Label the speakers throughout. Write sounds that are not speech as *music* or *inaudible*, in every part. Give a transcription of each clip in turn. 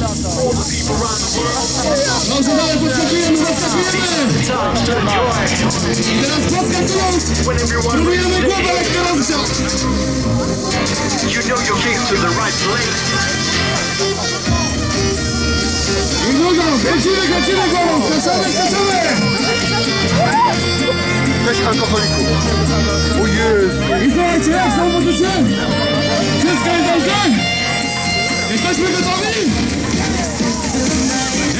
Speaker 1: all the people around the world.
Speaker 2: You know you came to the right place.
Speaker 1: Jesteśmy gotowi?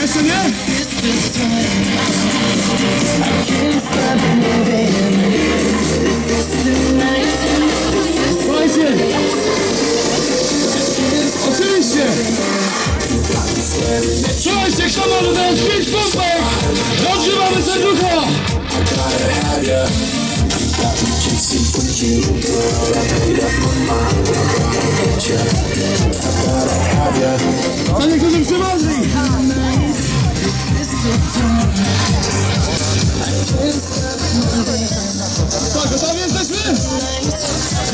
Speaker 1: Jeszcze nie? Słuchajcie! Oczywiście! Słuchajcie, kto może teraz pięć pompek? To niektórzy przyważni! Co, gotowi jesteśmy?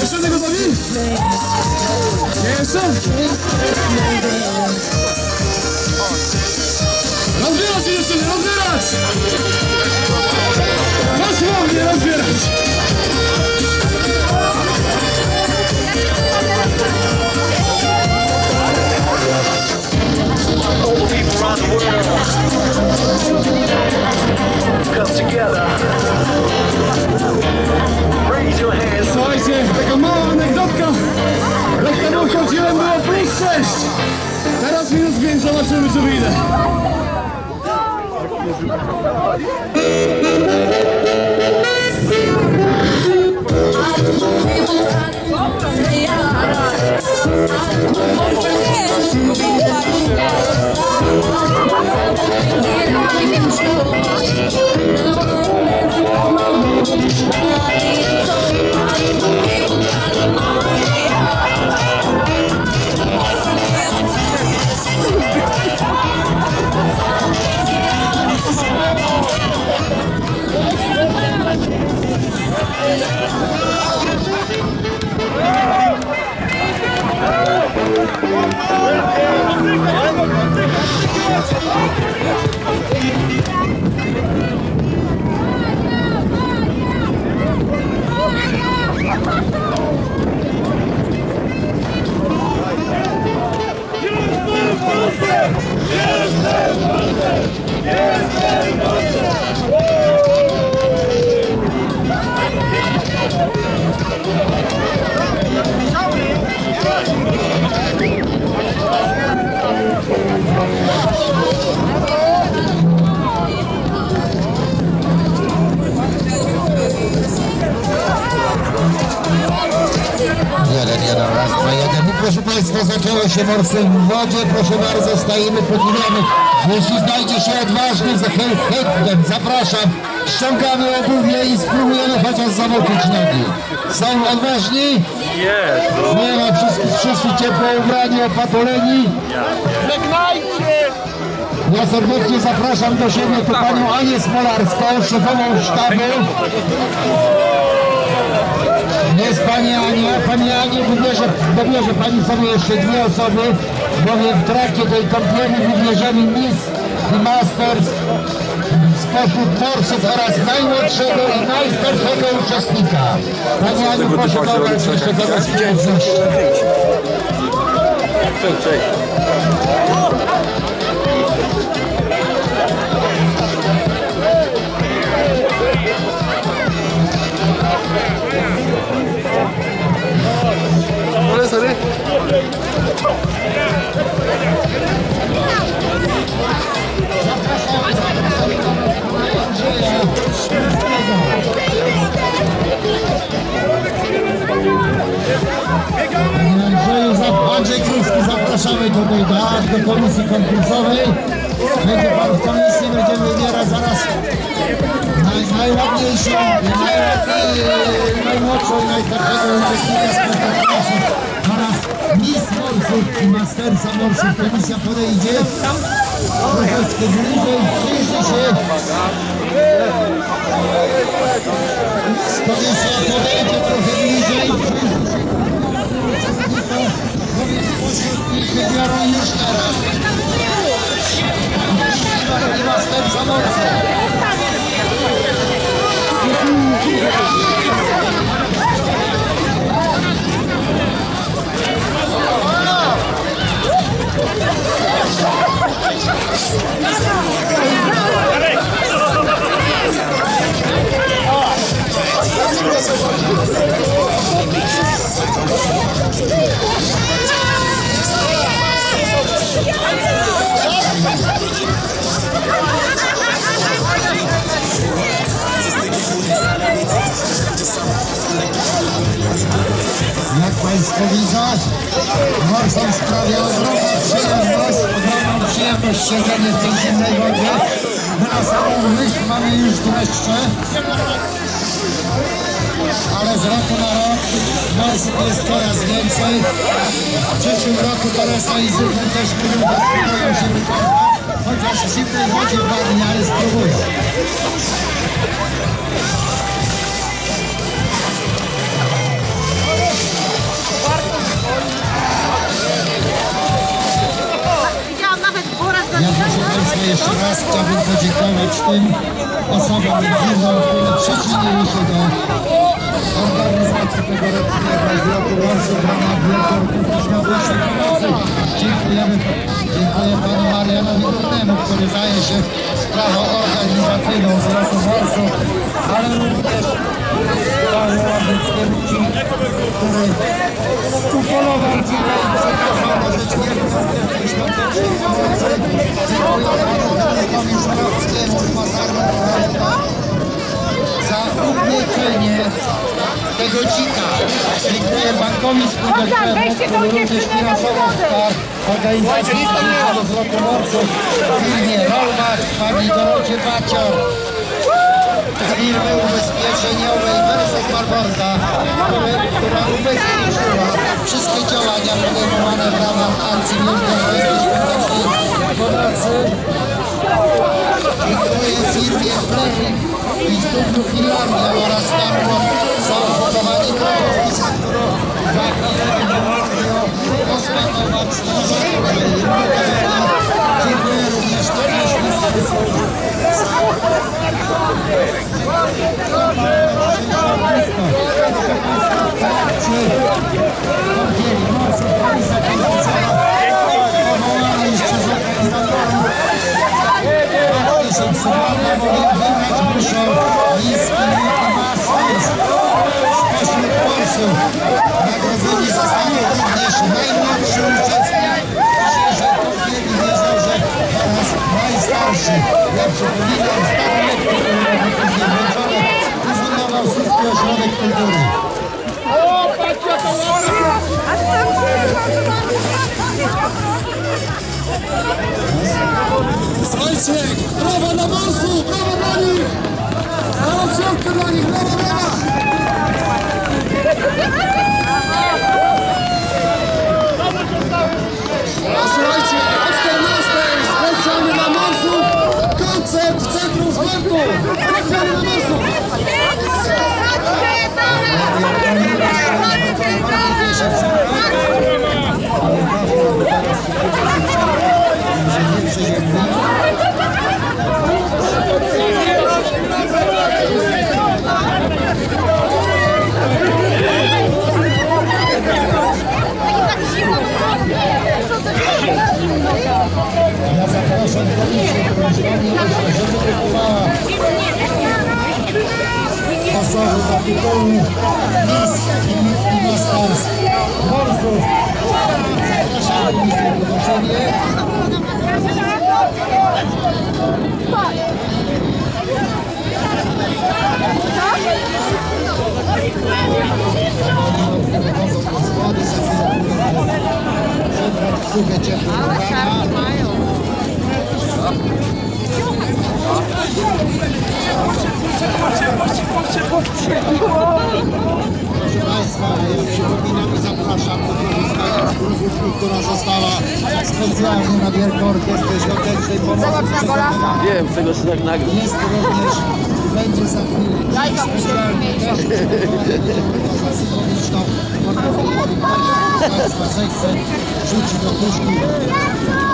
Speaker 1: Jeszcze nie gotowi? Nie jeszcze? Rozbierać się jeszcze, rozbierać! Siedem było plus sześć. Teraz minus pięć, zobaczymy czy wyjdę.
Speaker 3: Thank Państwa, zaczęło się morsem w wodzie. Proszę bardzo, stajemy, podziwiamy. Jeśli znajdzie się odważny, za chęt- chętnym, zapraszam. Ściągamy obuwie i spróbujemy chociaż zamoczyć nogi. Są odważni? Nie ma, wszyscy, wszyscy ciepło ubrani, opatuleni. Ja serdecznie zapraszam do siebie tu panią Anię Smolarską, szefową sztabu. Jest Pani Ania, Pani Ani wybierze, dobierze Pani sobie jeszcze dwie osoby, bowiem w trakcie tej kąpieli wybierzemy Miss i Masters spośród twórców oraz najmłodszego i najstarszego uczestnika. Pani Aniu, proszę dobrać jeszcze kogoś wziąć.
Speaker 4: Ale sorry.
Speaker 3: Zap- Andrzej Królski, zapraszamy tutaj do, do komisji konkursowej. Będzie pan w komisji, będziemy wybierać zaraz naj, najładniejszą, naj, naj, najmłodszą i najstarszego uczestnika spektaklu oraz Miss Morsów i Mastersa Morsów. Komisja podejdzie troszeczkę bliżej, przyjrzy się. Komisja podejdzie trochę bliżej, przyjrzy się. Wybiorą już teraz. Zamorce. Jak Yeah. Państwo widzą, Morson sprawia ogromną przyjemność, ogromną przyjemność siedzenie w tej zimnej wodzie. My na samą myśl mamy już dreszcze, ale z roku na rok morsów jest coraz więcej. W przyszłym roku Teresa i Zygmunt też będą spróbują się wykąpać, chociaż w zimnej wodzie dwa dni, ale spróbują. Jeszcze raz chciałbym podziękować tym osobom które przyczyniły się do organizacji tegorocznego zlotu Morsów w ramach Świątecznej Pomocy. Dziękujemy, dziękuję Panu Marianowi Górnemu, który zdaje się sprawą organizacyjną zlotu Morsów, ale Spółdzielczemu, który również finansowo wsparł organizację Związku z Roku Morsów, firmie Rolmach, pani Dorocie Bacior, firmy ubezpieczeniowej Werset Barbarda, które- która ubezpieczyła wszystkie działania podejmowane w ramach akcji Pomocy. Dziękuję firmie Flery i Studiu Finlandia oraz Starło Nagrodzeni zostanie również najmłodszy uczestnik konferencji. Wierzę, że teraz najstarszy. Ja przypominam, Słupski Ośrodek Kultury.
Speaker 1: Słuchajcie, brawa dla Morsu, brawa dla nich!
Speaker 3: Komisję Królestwowi żeby wykonała osoby do tytułu Miss i Masters Morsów. Zapraszam Komisję Królestwowi. Składy za chwilę przebrać Proszę Państwa, przypominam i zapraszam do korzystania z gruzówki, która została specjalnie na Wielką Orkiestrę Świątecznej Pomocy przygotowana.
Speaker 4: Wiem, tego się tak nagle.
Speaker 3: Jest również, będzie za chwilę *laughs* *laughs* też za symboliczną Państwa zechce rzuci do puszki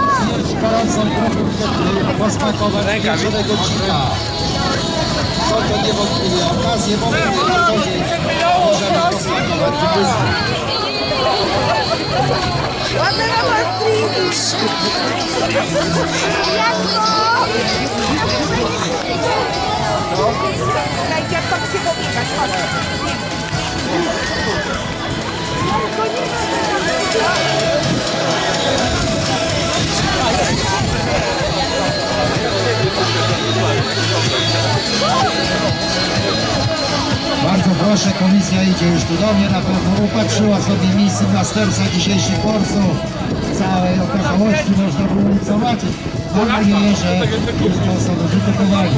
Speaker 3: Karasan Krumpurket Moskva Kowarczyca żadnego dzika. Są to niewątpliwie okazje, momenty i godzin możemy posmakować i wyznać.
Speaker 5: Ładne mama stringi! Jak to? Jak to się pobiegać? Chodź.
Speaker 3: Proszę, komisja idzie już tu do mnie, na pewno upatrzyła sobie misję mastersa dzisiejszych forsów. Całej okazałości można było ich zobaczyć. Mam nadzieję, że już te osoby wytypowali.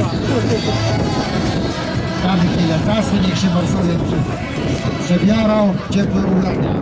Speaker 3: Damy chwilę czasu, niech się prze- przebiorą ciepłe ubrania.